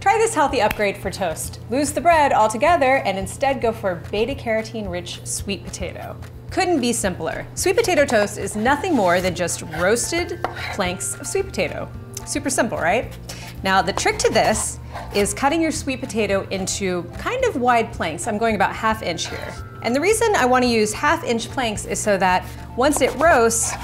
Try this healthy upgrade for toast. Lose the bread altogether and instead go for beta carotene rich sweet potato. Couldn't be simpler. Sweet potato toast is nothing more than just roasted planks of sweet potato. Super simple, right? Now the trick to this is cutting your sweet potato into kind of wide planks. I'm going about half inch here. And the reason I wanna use half inch planks is so that once it roasts,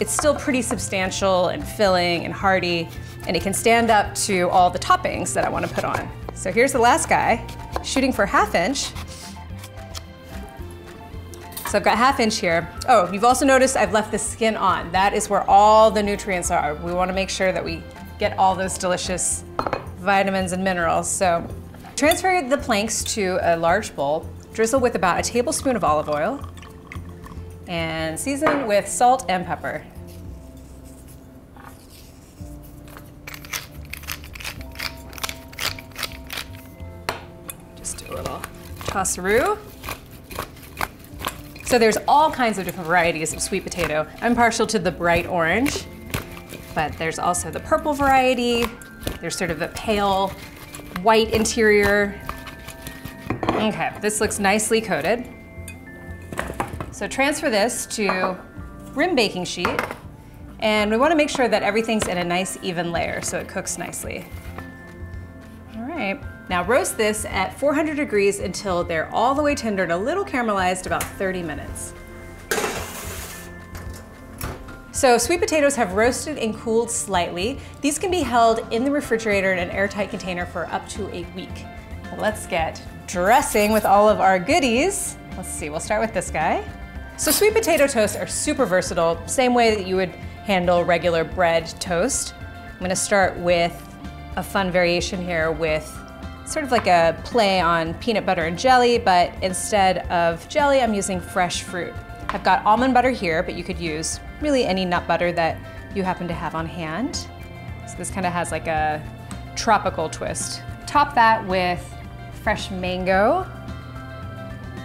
it's still pretty substantial and filling and hearty, and it can stand up to all the toppings that I wanna put on. So here's the last guy, shooting for half inch. So I've got half inch here. Oh, you've also noticed I've left the skin on. That is where all the nutrients are. We wanna make sure that we get all those delicious vitamins and minerals. So transfer the planks to a large bowl, drizzle with about a tablespoon of olive oil, and season with salt and pepper. Tosseroo. So there's all kinds of different varieties of sweet potato. I'm partial to the bright orange, but there's also the purple variety. There's sort of a pale white interior. Okay, this looks nicely coated. So transfer this to rim baking sheet. And we wanna make sure that everything's in a nice even layer so it cooks nicely. All right, now roast this at 400 degrees until they're all the way tender and a little caramelized about 30 minutes. So sweet potatoes have roasted and cooled slightly. These can be held in the refrigerator in an airtight container for up to a week. Let's get dressing with all of our goodies. Let's see, we'll start with this guy. So sweet potato toasts are super versatile, same way that you would handle regular bread toast. I'm gonna start with a fun variation here with sort of like a play on peanut butter and jelly, but instead of jelly, I'm using fresh fruit. I've got almond butter here, but you could use really any nut butter that you happen to have on hand. So this kind of has like a tropical twist. Top that with fresh mango.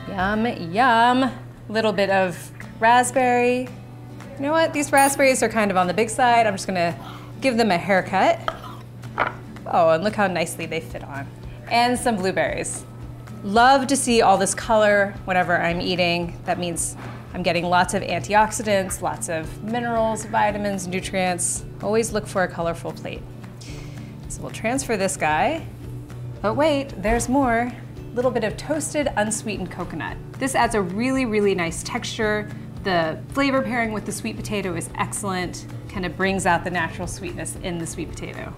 Yum, yum. Little bit of raspberry. You know what, these raspberries are kind of on the big side. I'm just gonna give them a haircut. Oh, and look how nicely they fit on. And some blueberries. Love to see all this color whenever I'm eating. That means I'm getting lots of antioxidants, lots of minerals, vitamins, nutrients. Always look for a colorful plate. So we'll transfer this guy. But wait, there's more. A little bit of toasted unsweetened coconut. This adds a really, really nice texture. The flavor pairing with the sweet potato is excellent. Kind of brings out the natural sweetness in the sweet potato.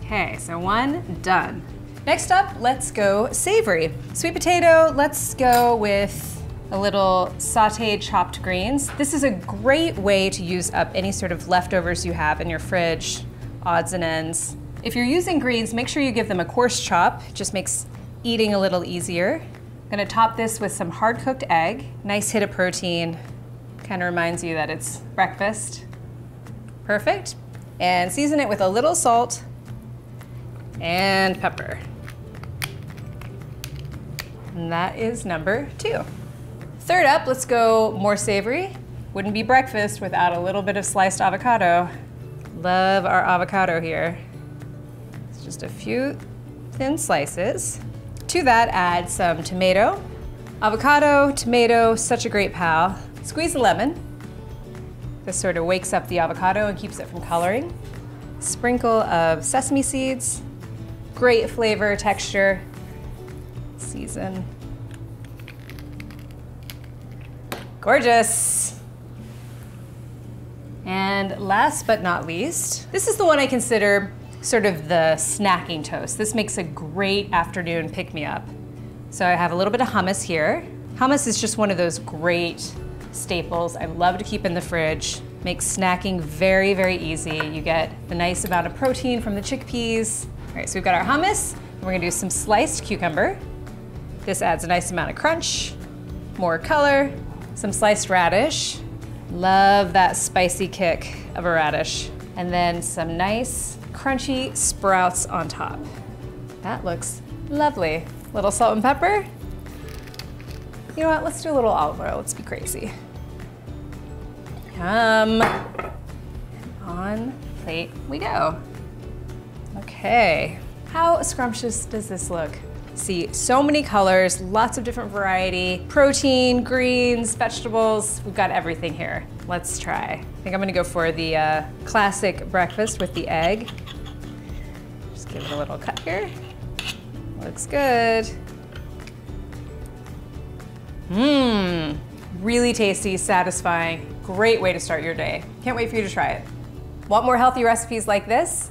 Okay, so one, done. Next up, let's go savory. Sweet potato, let's go with a little sauteed chopped greens. This is a great way to use up any sort of leftovers you have in your fridge, odds and ends. If you're using greens, make sure you give them a coarse chop. It just makes eating a little easier. I'm gonna top this with some hard cooked egg. Nice hit of protein. Kind of reminds you that it's breakfast. Perfect. And season it with a little salt and pepper. And that is number two. Third up, let's go more savory. Wouldn't be breakfast without a little bit of sliced avocado. Love our avocado here. It's just a few thin slices. To that, add some tomato. Avocado, tomato, such a great pal. Squeeze a lemon. This sort of wakes up the avocado and keeps it from coloring. Sprinkle of sesame seeds. Great flavor, texture. Season. Gorgeous. And last but not least, this is the one I consider sort of the snacking toast. This makes a great afternoon pick-me-up. So I have a little bit of hummus here. Hummus is just one of those great staples I love to keep in the fridge. Makes snacking very, very easy. You get the nice amount of protein from the chickpeas. All right, so we've got our hummus. We're gonna do some sliced cucumber. This adds a nice amount of crunch, more color, some sliced radish. Love that spicy kick of a radish. And then some nice crunchy sprouts on top. That looks lovely. Little salt and pepper. You know what, let's do a little olive oil, let's be crazy. Yum. On plate we go. Okay, How scrumptious does this look? See, so many colors, lots of different variety, protein, greens, vegetables, we've got everything here. Let's try. I think I'm gonna go for the uh, classic breakfast with the egg. Just give it a little cut here. Looks good. Mmm, really tasty, satisfying, great way to start your day. Can't wait for you to try it. Want more healthy recipes like this?